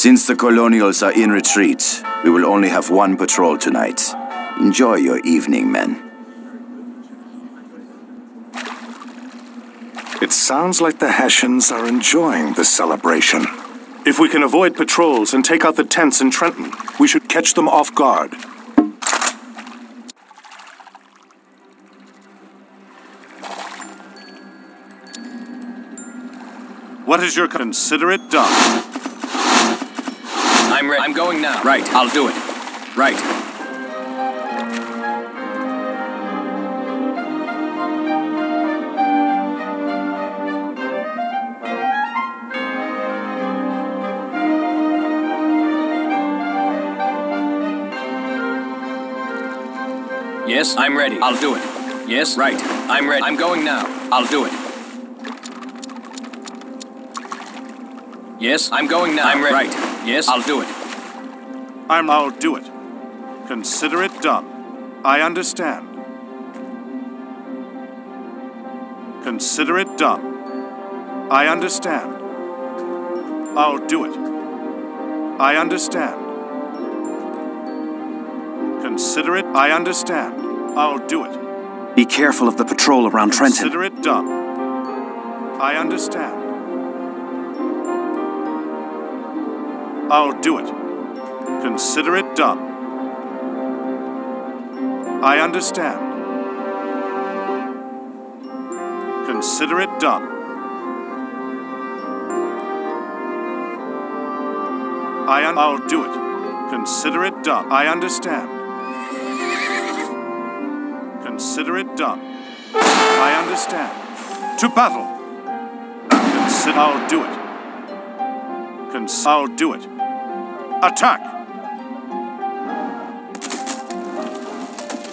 Since the colonials are in retreat, we will only have one patrol tonight. Enjoy your evening, men. It sounds like the Hessians are enjoying the celebration. If we can avoid patrols and take out the tents in Trenton, we should catch them off guard. What is your considerate done? I'm ready. I'm going now. Right, I'll do it. Right. Yes, I'm ready. I'll do it. Yes, right. I'm ready. I'm going now. I'll do it. Yes, I'm going now. I'm ready. Right. Yes, I'll do it. I'm I'll do it. Consider it done. I understand. Consider it done. I understand. I'll do it. I understand. Consider it. I understand. I'll do it. Be careful of the patrol around Trenton. Consider it done. I understand. I'll do it. Consider it done. I understand. Consider it done. I un- I'll do it. Consider it done. I understand. Consider it done. I understand. To battle. Consider I'll do it. Cons- I'll do it. Attack!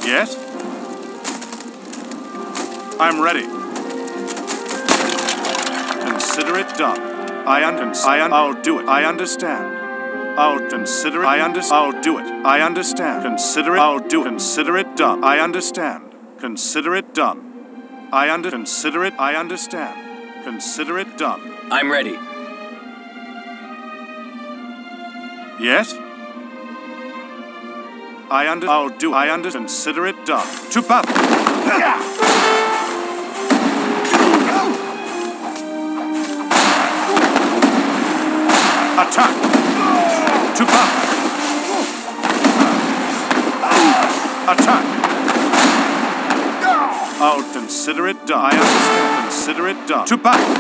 Yes? I'm ready. Consider it done. I un- I un- I'll do it. I understand. I'll consider it. I understand. I'll do it. I understand. Consider it. I'll do it. Consider it done. I understand. Consider it done. I under consider it. I understand. Consider it done. I'm ready. Yes? I under I'll do I under consider it done. To battle. Attack! To battle. Attack! I'll consider it done. I understand. Consider it done. To battle.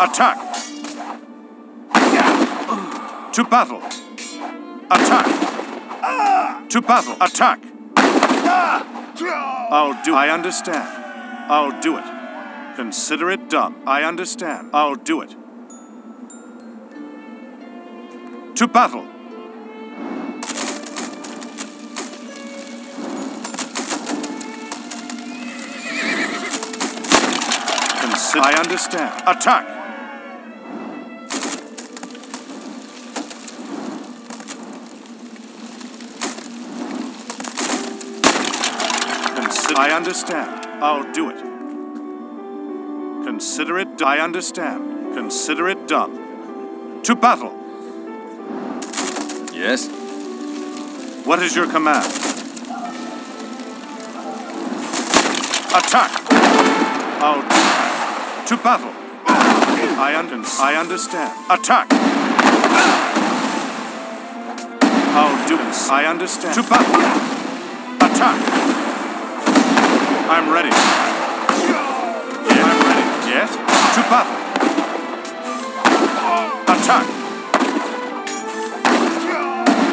Attack! To battle. Attack. To battle. Attack. I'll do I understand. I'll do it. Consider it done. I understand. I'll do it. To battle. Consider I understand. Attack. Consider I understand. I'll do it. Consider it I understand. Consider it done. To battle. Yes? What is your command? Attack! I'll do it. To battle. I, un- I understand. Attack! I'll do this. I understand. To battle. Attack! I'm ready. Yeah, I'm ready. Yes? To battle. Attack!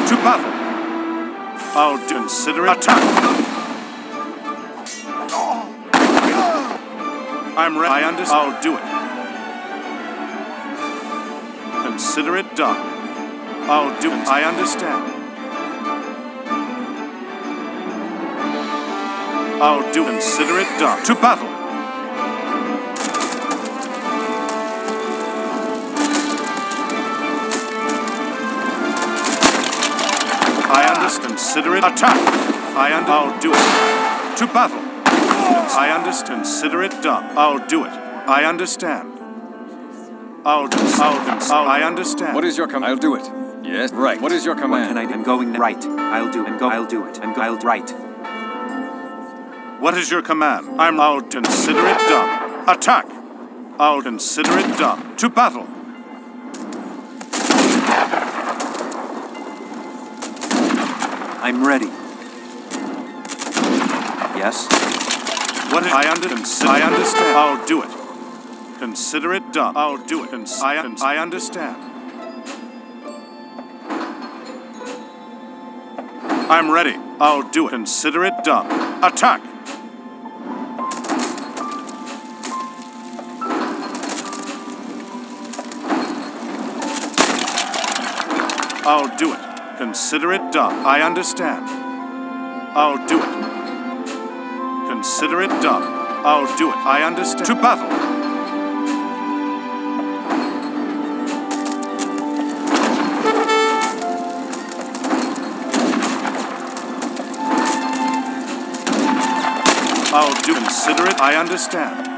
To battle. I'll consider it. Attack! I'm ready. I understand. I'll do it. Consider it done. I'll do it. I understand. I'll do consider it done. To battle. I understand. Consider it attack. I under I'll do it. To battle. I understand. Consider it done. I'll do it. I understand. I'll, do. I'll, I'll, I understand. What is your command? I'll do it. Yes, right. What is your What command? can I do? I'm going right. I'll do. I'm go. I'll do it. I'm go. I'll right. What is your command? I'm. I'll consider it done. Attack! I'll consider it done. To battle! I'm ready. Yes. What is, I, under, I understand. I'll do it. Consider it done. I'll do it. Cons- I, cons- I understand. I'm ready. I'll do it. Consider it done. Attack! I'll do it. Consider it done. I understand. I'll do it. Consider it done. I'll do it. I understand. To battle. I'll do. It. Consider it. I understand.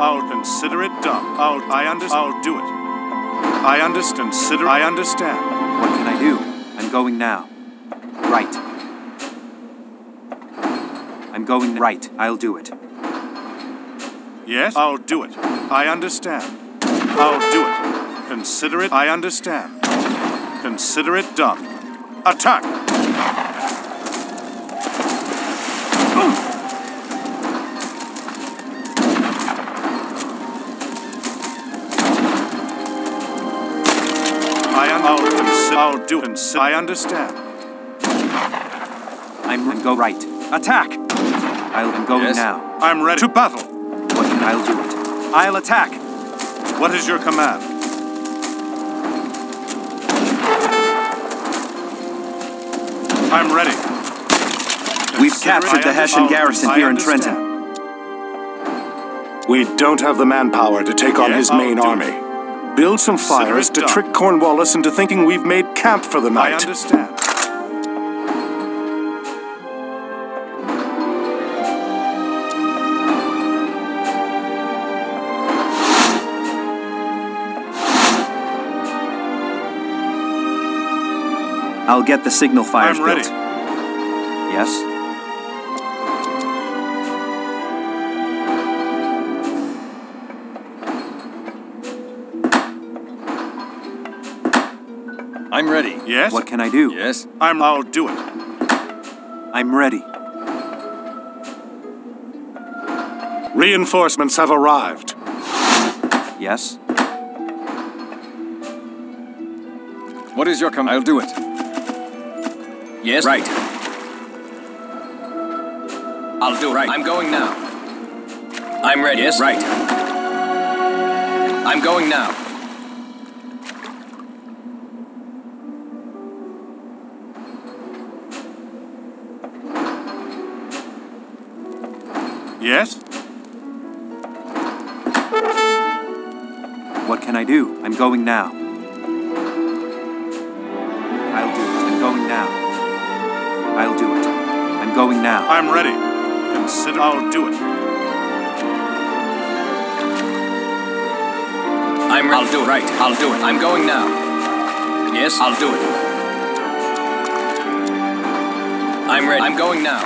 I'll consider it done. I'll. I understand. I'll do it. I understand. Consider. I understand. What can I do? I'm going now. Right. I'm going right. I'll do it. Yes? I'll do it. I understand. I'll do it. Consider it. I understand. Consider it done. Attack! Consi- I'll do it. I understand. I'm and go right. Attack! I'll am going Yes. now. I'm ready to battle. What can I'll do it? I'll attack! What is your command? I'm ready. We've Consider captured it- the Hessian garrison I here in. Trenton. We don't have the manpower to take on Yes, his I'll main oh, do army. Build some fires to done. trick Cornwallis into thinking we've made camp for the night. I night. understand. I'll get the signal fires I'm ready. built. Yes? Yes? What can I do? Yes. I'm. I'll do it. I'm ready. Reinforcements have arrived. Yes? What is your command? I'll do it. Yes. Right. I'll do it. Right. I'm going now. I'm ready. Yes. Right. I'm going now. Yes? What can I do? I'm going now. I'll do it. I'm going now. I'll do it. I'm going now. I'm ready. Consider. I'll do it. I'm. ready. I'll do it. Right. I'll do it. I'm going now. Yes. I'll do it. I'm ready. I'm going now.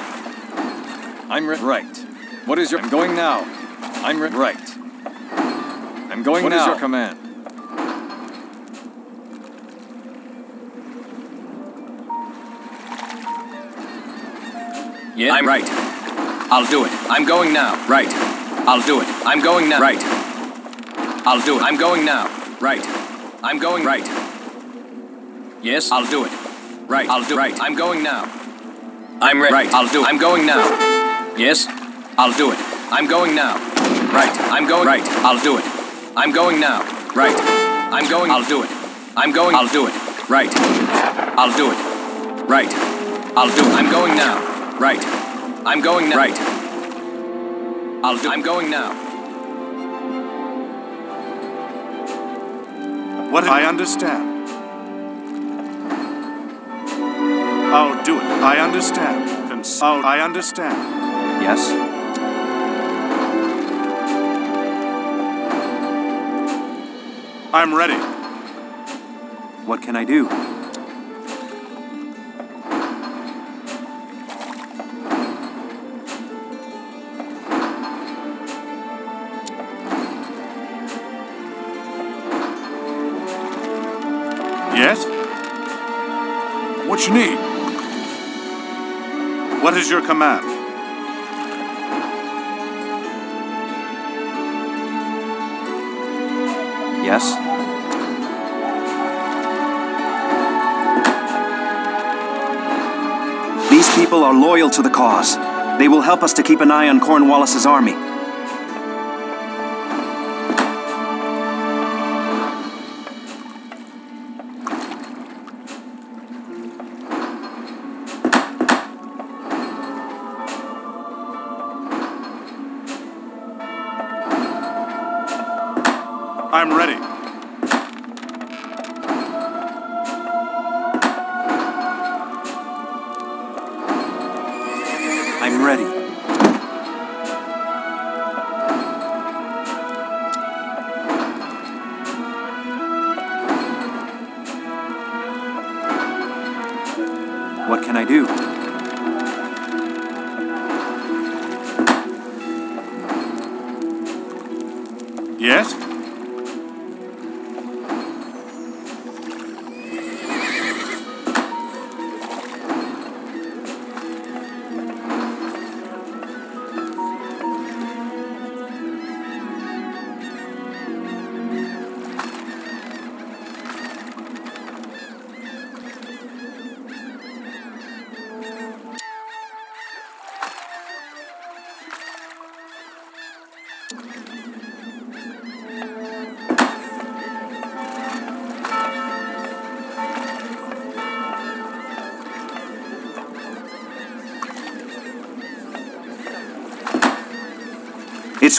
I'm ready. Right. What is your? I'm going now. I'm. Right. I'm going What now. is your command? Yeah. I'm right. I'll do it. I'm going now. Right. I'll do it. I'm going now. Right. I'll do it. I'm going now. Right. I'm going right. Yes, I'll do it. Right. I'll do right. I'm going now. I'm ready. Right. I'll do it. I'm going now. Yes. I'll do it. I'm going now. Right. I'm going right. I'll do it. I'm going now. Right. I'm going. I'll do it. I'm going. I'll do it. Right. I'll do it. Right. I'll do it. I'm going now. Right. I'm going now. Right. I'll do. I'm going now. What I understand. I'll do it. I understand. Cons- I'll- I understand. Yes? I'm ready. What can I do? Yes? What you need? What is your command? Are loyal to the cause. They will help us to keep an eye on Cornwallis's army.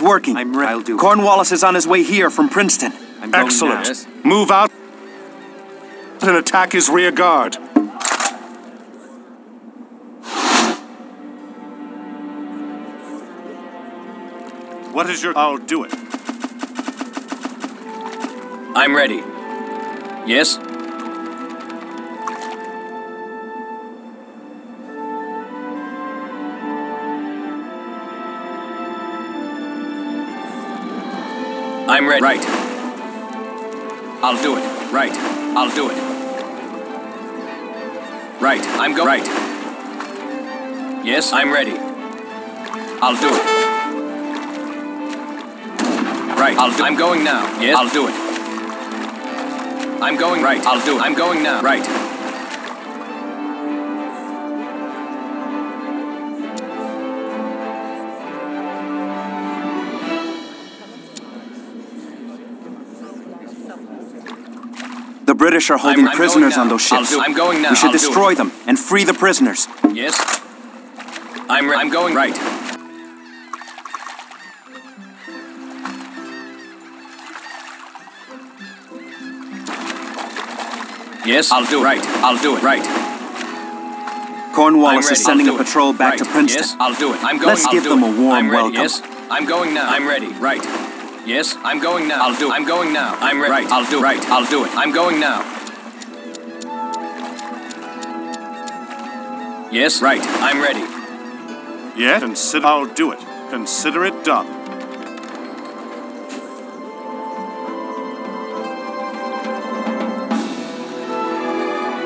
Working. I'm ready. I'll do. Cornwallis is on his way here from Princeton. I'm going Excellent. now. Yes. Move out and attack his rear guard. What is your. I'll do it. I'm ready. Yes? I'm ready. Right. I'll do it. Right. I'll do it. Right. I'm going. Right. Yes, I'm ready. I'll do it. Right. I'll do. I'm going now. Yes. I'll do it. I'm going right. I'll do it. I'm going now. Right. British are holding I'm going prisoners on those ships. I'm going now. We should I'll destroy them and free the prisoners. Yes. I'm I'm going right. Yes, I'll do it. Right. I'll do it. Right. Cornwallis is sending a patrol back to Right. Princeton. Yes, I'll do it. I'm going. Let's I'll give them a warm I'm welcome. Yes, I'm going now. I'm ready. Right. Yes, I'm going now. I'll do it. I'm going now. I'm ready. Right. I'll do it. Right. I'll do it. I'm going now. Yes, right. I'm ready. Yes? Consider. I'll do it. Consider it done.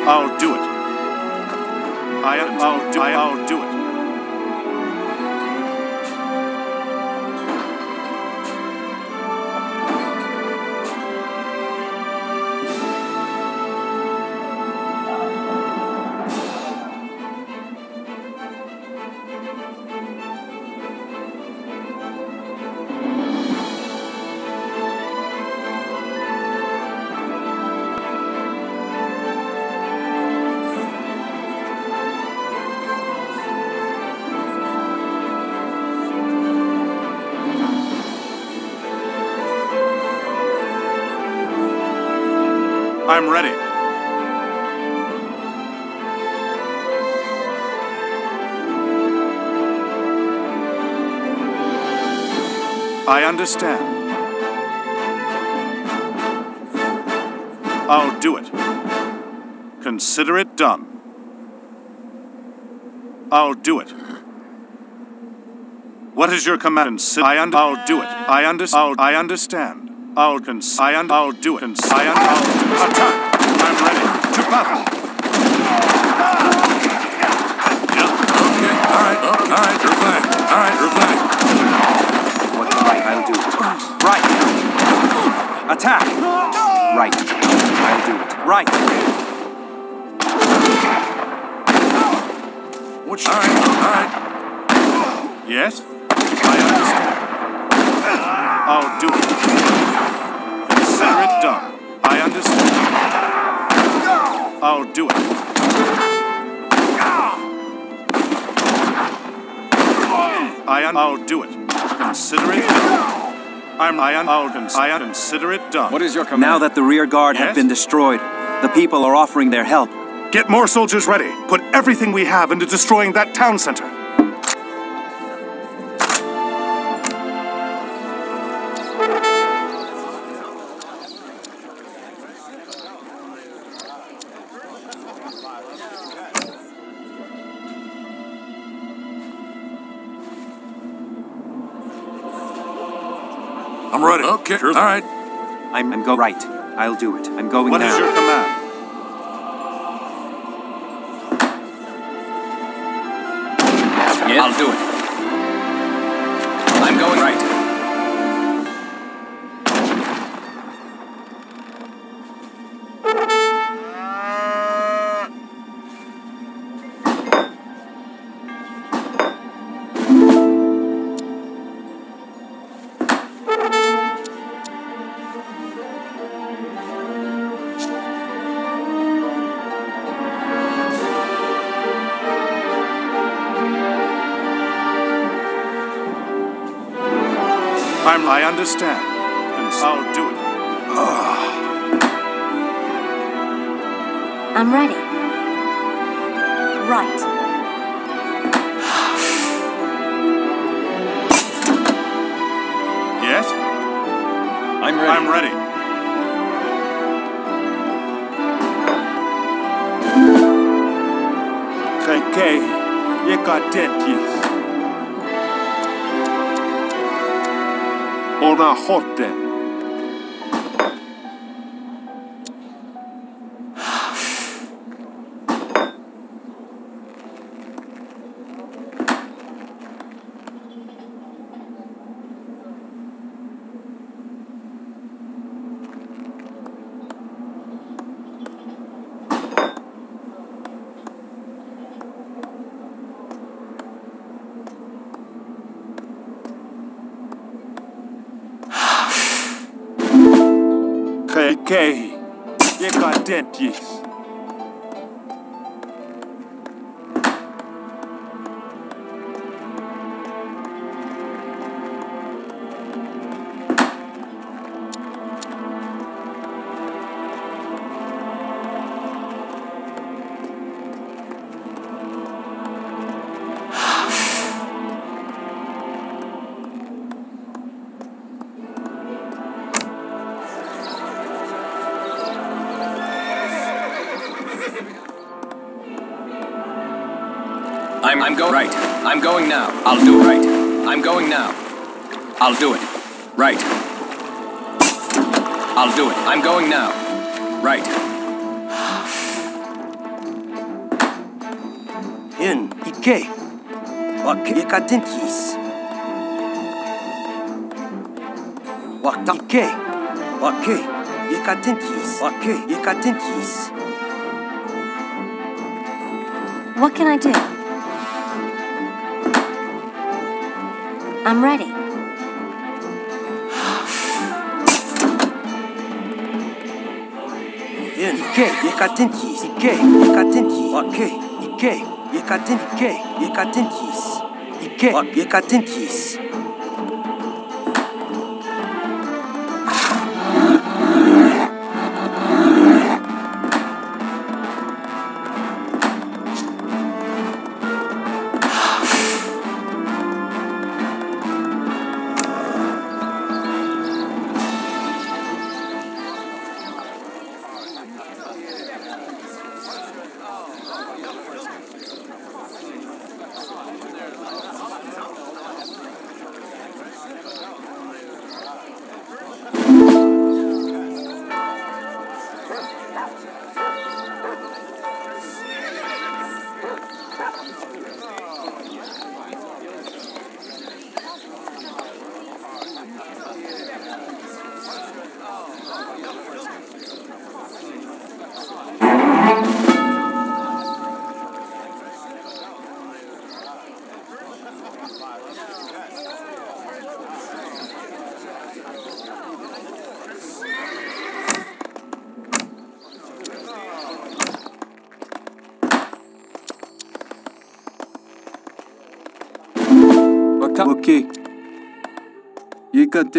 I'll do it. I, I'll do. I, I'll do it. Understand. I'll do it. Consider it done. I'll do it. What is your command? Consi- I un- I'll do it. I understand. I understand. I'll cons- I I'll do it. Cons- I I'll I'm I un- I'll cons- I un- consider it done. What is your command? Now that the rear guard Yes? have been destroyed, the people are offering their help. Get more soldiers ready. Put everything we have into destroying that town center. Okay, sure. Alright. I'm, I'm go right. I'll do it. I'm going What now. is your command? I'm I understand. Cons- I'll do it. I'm ready. Right. Yes? I'm ready. I'm ready. Kay, you Ona hotten. I'm, I'm going right. I'm going now. I'll do it right. I'm going now. I'll do it. Right. I'll do it. I'm going now. Right. In Ike. Wak Ikatenkis. Wakta Ike. Wake Ikatenkis. Wake Ikatenkis. What can I do? I'm ready. In Ike Ikatenkis. Ike Ikatenkis. Wake Ike Ikaten Ike Ikatenkis. Ike Wak You got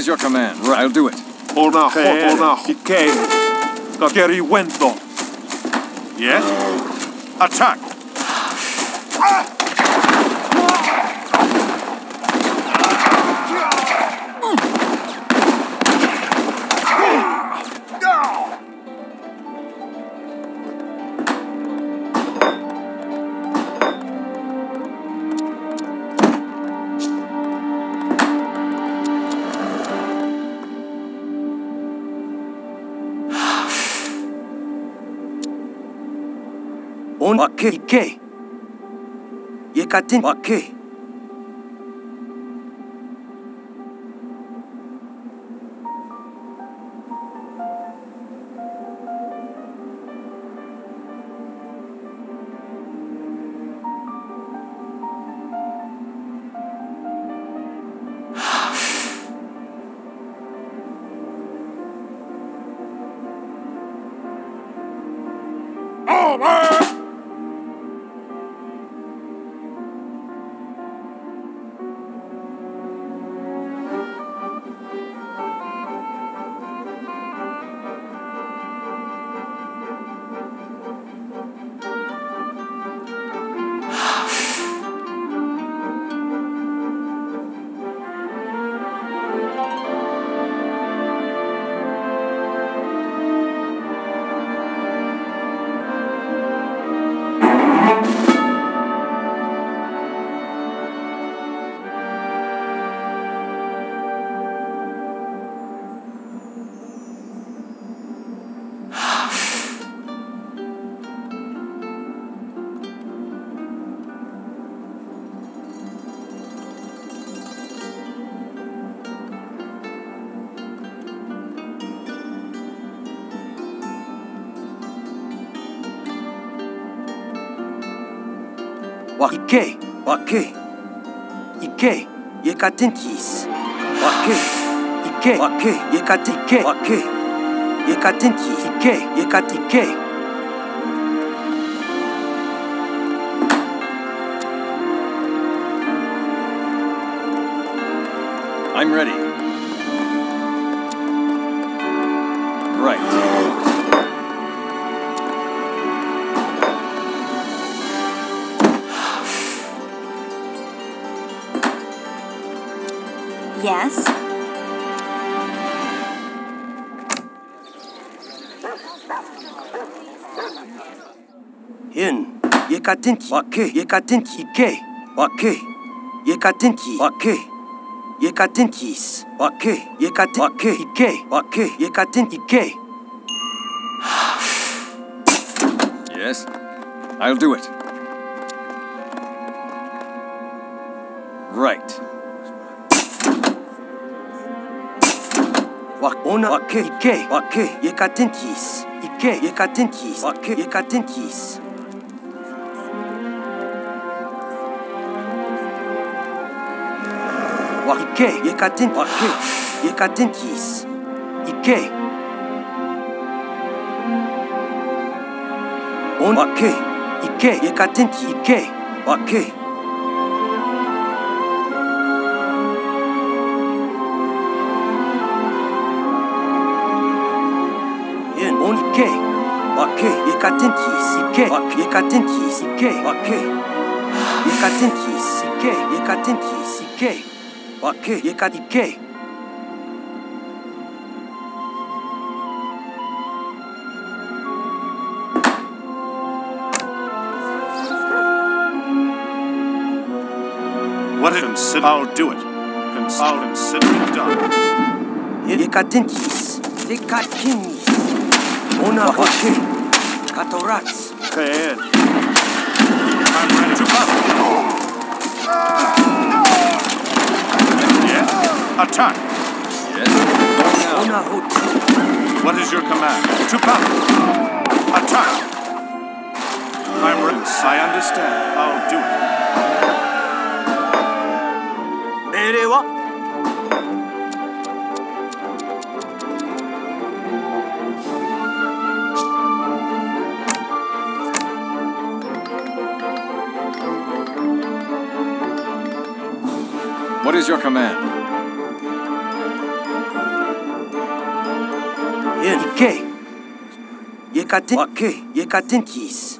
is your command? Right, I'll do it. Ona, ona, okay. Kakeri Wento. Yes? Attack! Okay. Ike. Yekatin. Okay. Wake, wake, ike, yekatenkis. Wake, ike, wake, yekatike, wake, yekatenki, ike, yekatike. I'm ready. Yin, yekatenki, wake, yekatenki, ike, wake, yekatenki, wake, yekatenkis, wake, yekaten, wake, ike, wake, yekaten, ike. Yes. I'll do it. Right. Wak, ona, wake, ike, wake, yekatenkis, ike, yekatenkis, wake, 와 입게 얘 같은 와, 얘 같은 기스 입게 온 와케 입게 얘 같은 입게 와케. 예, 온 입게 와케 얘 같은 기스 입게 와케 얘 같은 기스 입게 와케. 얘 같은 기스 입게 얘 같은 기스 입게 yekat, ike. What is consider? I'll do it. Cons- I'll consider it done. Yekatenkis, yekatenkis. Ona, wake, katorats. Ahead. Attack! Yes. Una hoot. What is your command? To battle! Attack! I'm Rince. I understand. I'll do it. What is your command? Yin, ike. Yekaten, wake, yekatenkis. は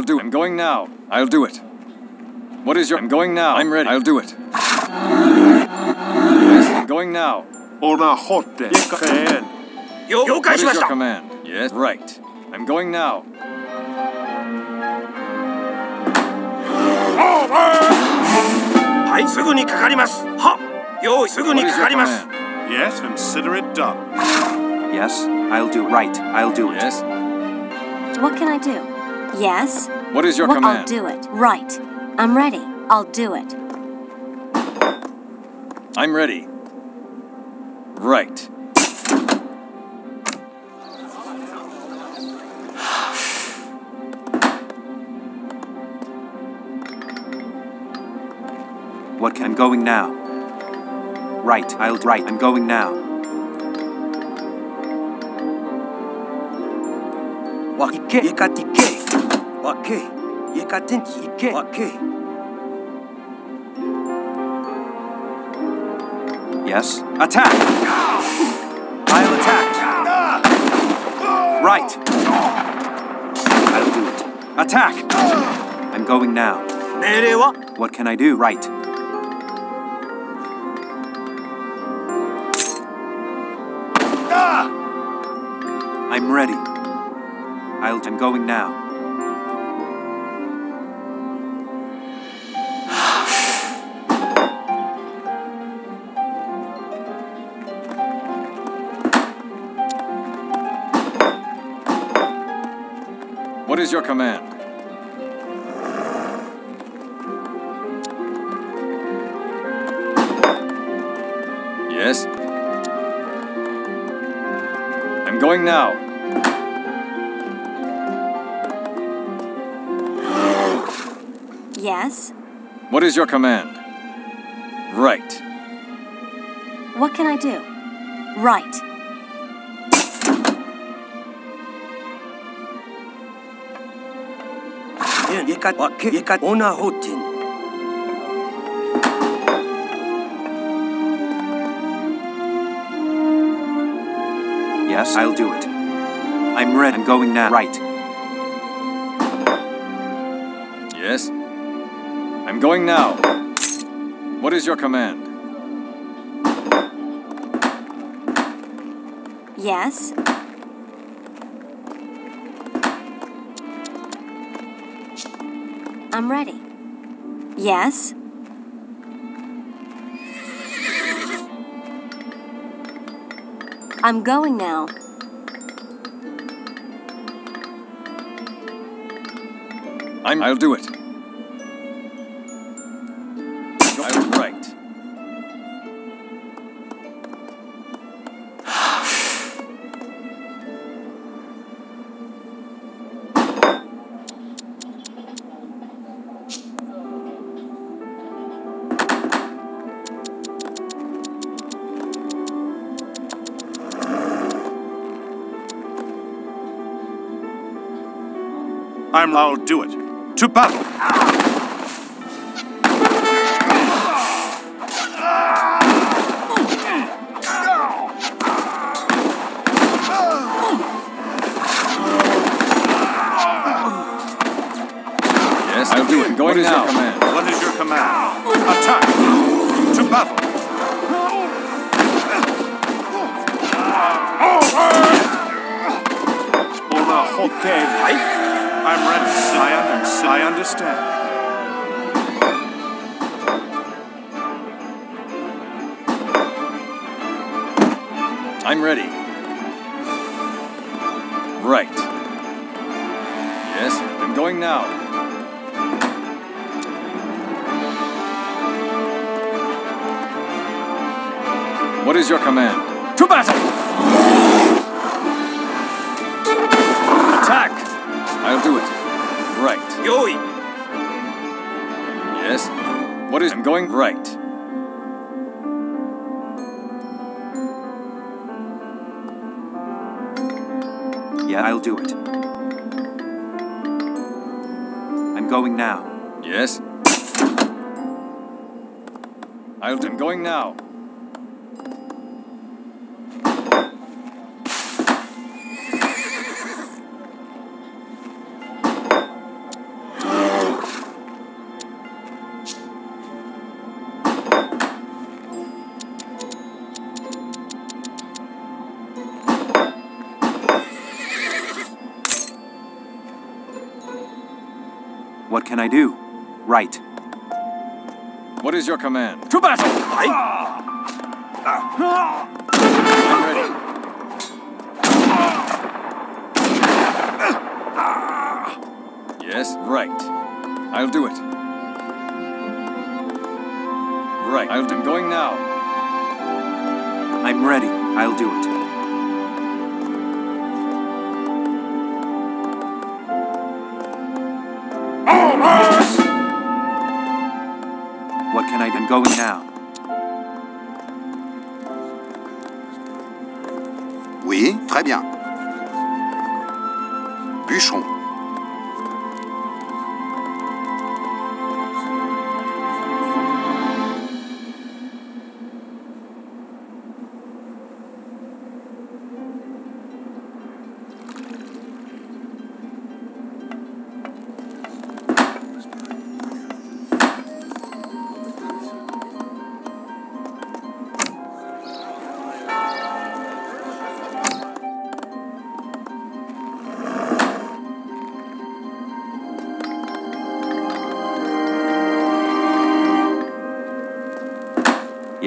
I'll do it. I'm going now. I'll do it. What is your... I'm going now. I'm ready. I'll do it. Yes, I'm going now. Ona hotte. Ahead. よ了 What 解 is しまし your た command? Yes. Right. I'm going now. はいすぐにかかりますは用意すぐ What に is か your かります command? Yes, consider it done. Yes, I'll do it. Right, I'll do it. Yes. What can I do? Yes? What is your What- I'll do it. Right. I'm ready. I'll do it. I'm ready. Right. What can I'm going now? Right, I'll right. I'm going now. Wake, yekatike. Wake. Yekatenchi ike. Wake. Yes. Attack! I'll attack. Right. I'll do it. Attack! I'm going now. What can I do? Right. I'm ready. I'll, I'm going now. What is your command? Right. What can I do? Right. Yekat wake yekat ona hotin. Yes, I'll do it. I'm ready. I'm going now. Right. Yes? I'm going now. What is your command? Yes? I'm ready. Yes? I'm going now. I'm. I'll do it. I'll do it. To battle. I'm ready. Right. Yes, I'm going now. What is your command? To battle! Attack! I'll do it. Right. 用意 Yes? What is... I'm going right. Yeah, I'll do it. I'm going now. Yes? I'll... I'm going now. Is your command? To battle! Ah! I'm ready. Yes, right. I'll do it. Right. I'll, I'm going now. I'm ready. I'll do it. What can I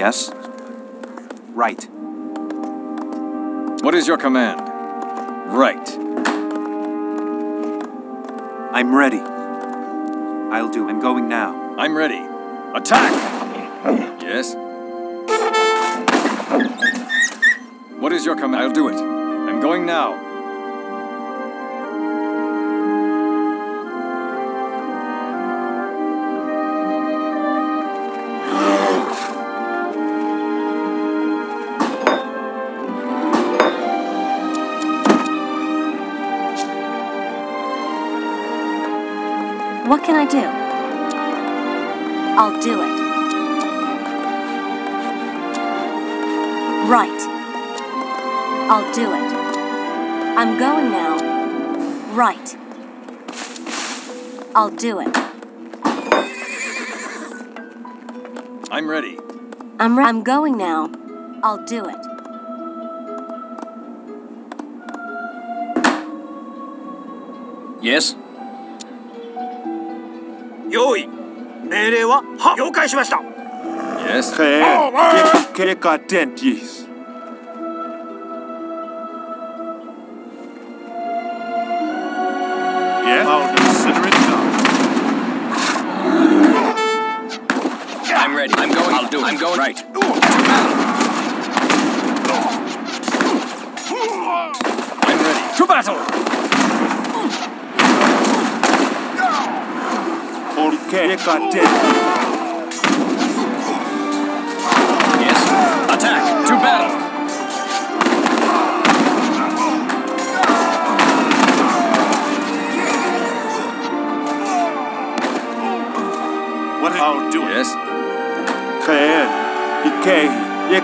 Yes? Right. What is your command? Right. I'm ready. I'll do. I'm going now. I'm ready. Attack! yes? What is your command? I'll do it. I'm going now. Right. I'll do it. I'm ready. I'm re I'm going now. I'll do it. Yes? 用意命令はは了解しました Yes? Hey, get, get it, goddamn, jeez.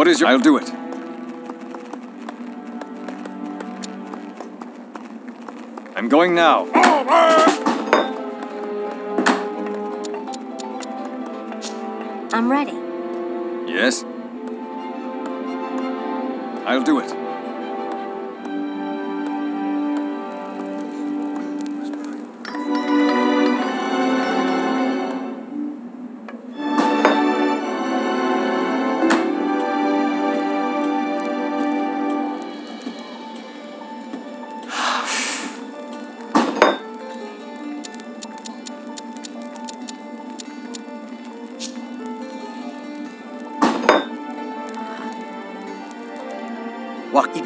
What is your... I'll do it. I'm going now. I'm ready. Yes? I'll do it.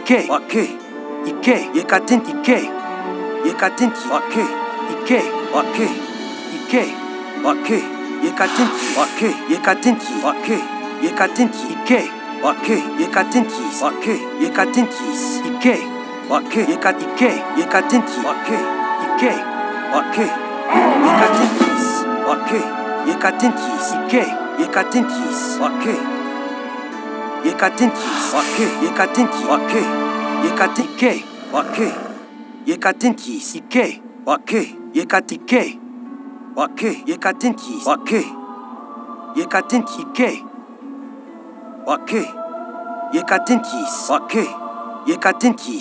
이케 와케 이케 얘 같은 이케 얘 같은 와케 이케 와케 이케 와케 얘 같은 와케 얘 같은 와케 얘 같은 이케 와케 얘 같은 와케 얘 같은 이케 와케 얘 같은 이케 얘 같은 와케 이케 와케 얘 같은 와케 얘 같은 이케 얘 같은 와케 yekatinki wake yekatinki wake yekatike wake yekatinki sike. Wake yekatike wake yekatinki wake yekatinki ke. Wake yekatinki wake yekatinki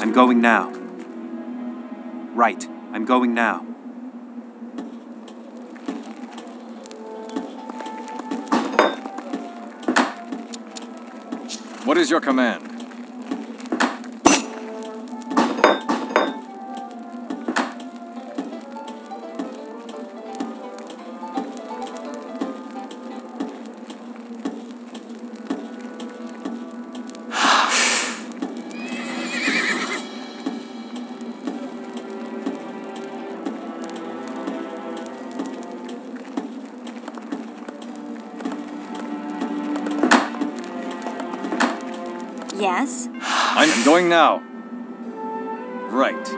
I'm going now. Right. I'm going now. What is your command? Now. Right.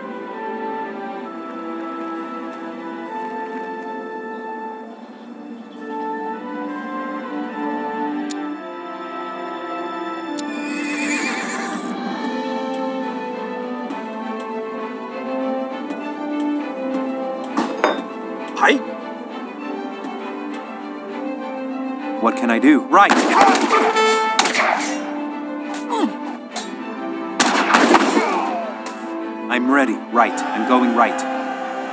Hi. What can I do? Right! Right. I'm going right.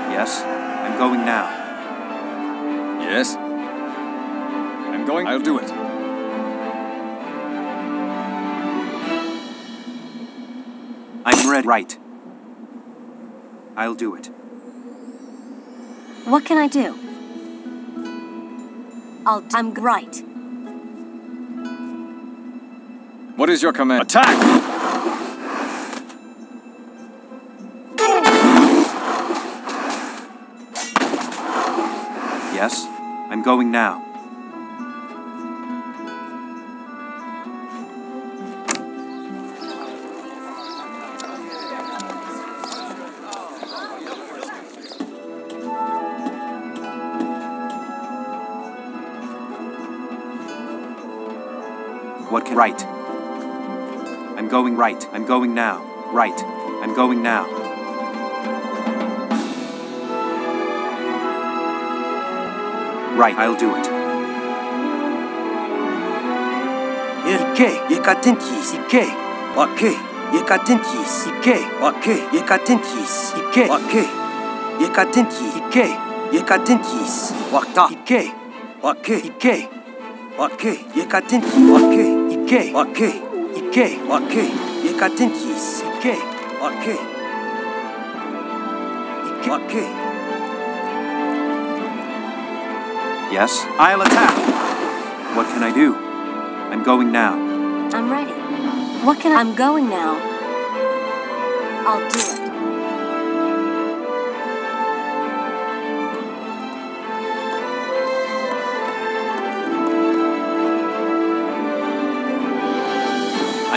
Yes? I'm going now. Yes? I'm going. I'll do it. I'm ready. Right. I'll do it. What can I do? I'll. I'm right. What is your command? Attack! Right? I'm going right. I'm going now. Right. I'm going now. Right, I'll do it. Ike, yekatinkis, ike, wake, yekatinkis, ike, wake, yekatinkis, ike, wake, yekatinki, ike, yekatinkis, wakta, ike, wake, ike, wake, yekatinki, wake, ike, wake, ike, wake, yekatinkis, ike, wake, ike, wake. Yes? I'll attack! What can I do? I'm going now. I'm ready. What can I? I'm going now. I'll do it.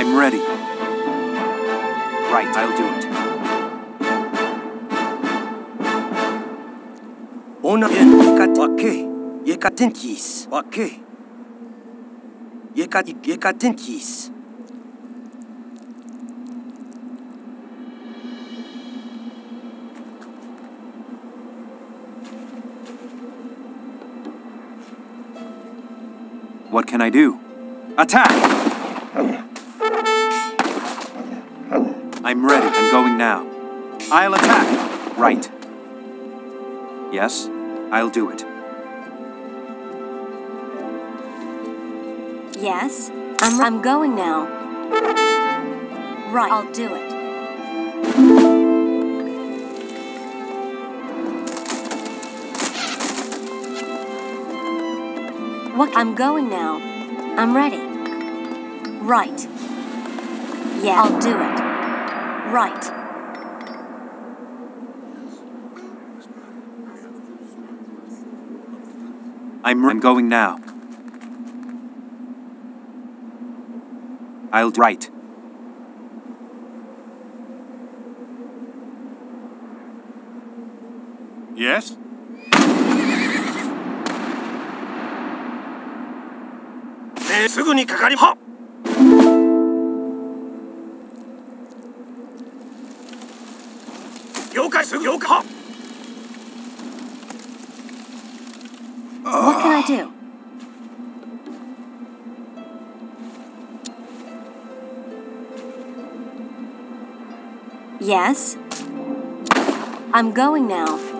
I'm ready. Right, I'll do it. Ona yen yekat wake, yekatinkis, wake, yekat. What can I do? Attack! I'm ready. I'm going now. I'll attack! Right. Yes, I'll do it. Yes? I'm. I'm going now. Right. I'll do it. What? I'm going now. I'm ready. Right. Yeah, I'll do it Right. I'm, I'm going now. I'll right. Yes? 네, すぐにかかりはっ Yes? I'm going now.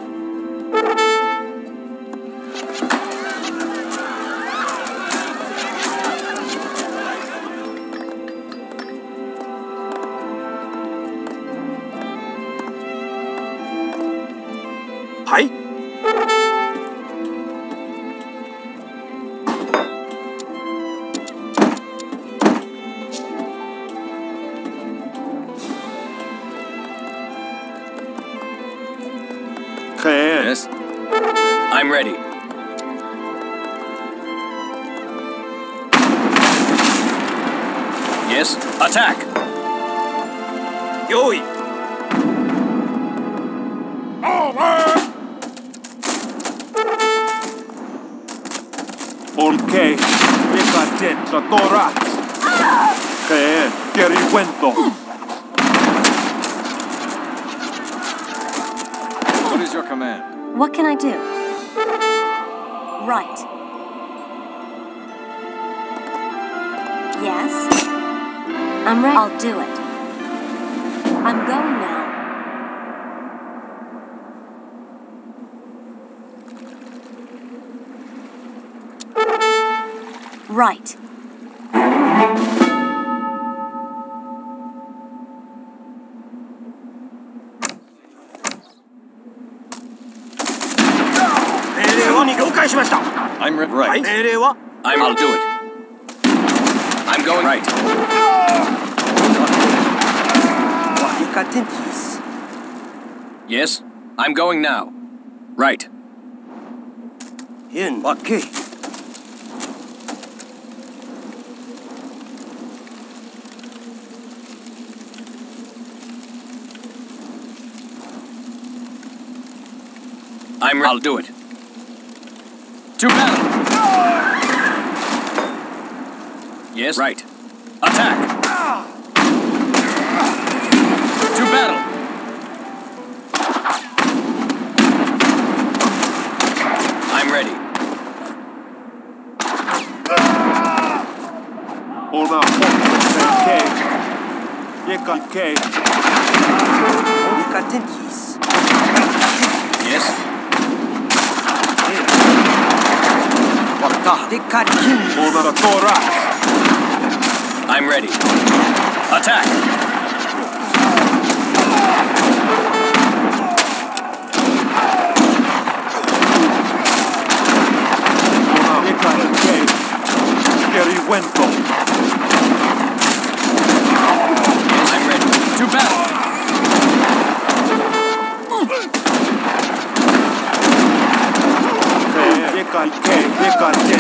I'm, I'll do it. I'm going right. Yes, I'm going now. Right. In Okay. I'm I'll do it. To battle! Yes. Right. Attack. To battle. I'm ready. Hold on. Ok. Yeka K. Ikatentis. Yes. Wakta. Dekatin. Hold on. Thorax. I'm ready. Attack. Yeka K. Quericuento. Yes, I'm ready. To battle. Yeka K. Yeka K.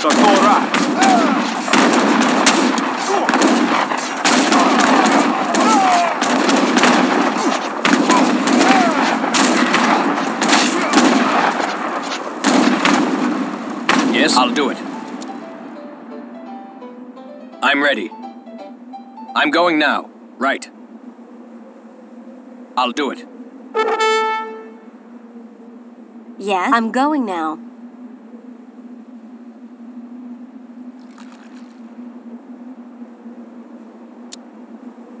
The thorax. Yes, I'll do it. I'm ready. I'm going now. Right. I'll do it. Yes? I'm going now.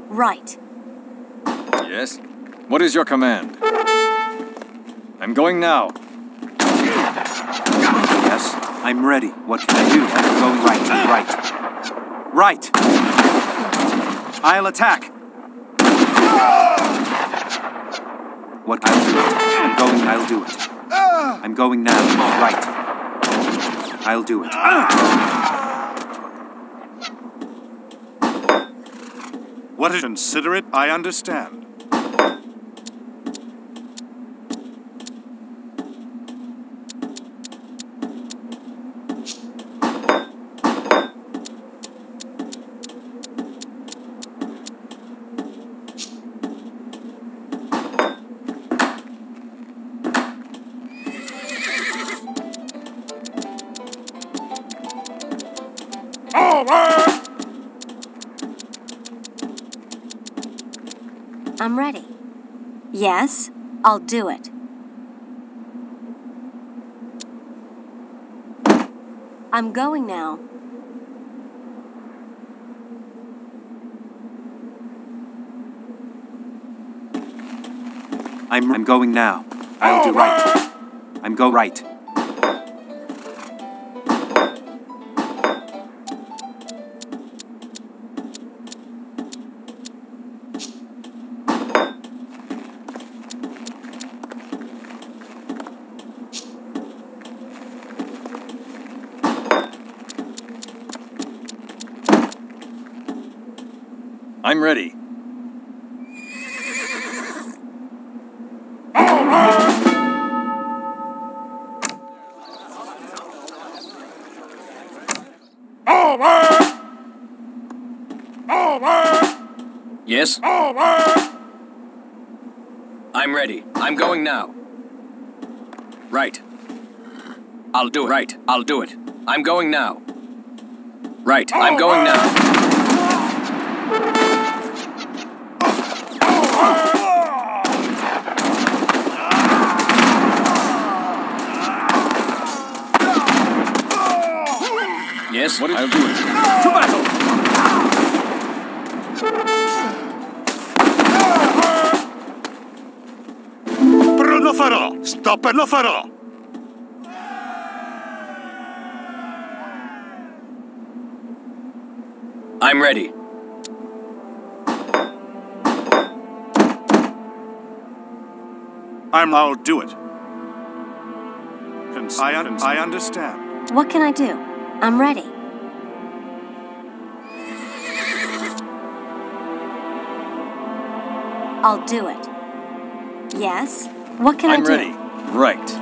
Right. Yes? What is your command? I'm going now. Yes, I'm ready. What can I do? Going right, right. Right! I'll attack! What I'll do. I'm going, I'll do it. I'm going now. Right. I'll do it. What is considerate? I understand. I'll do it. I'm going now. I'm, I'm going now. I'll do right. I'm go right. I'm ready. Over! Over! Yes? Over! I'm ready. I'm going now. Right. I'll do it. Right. I'll do it. I'm going now. Right. I'm going now. Yes, what is I am doing? To battle! Pronofero! Stop Pronofero! I'm ready. I'm, I'll do it. Cons I, un I understand. What can I do? I'm ready. I'll do it. Yes? What can I'm i do? I'm ready. Right.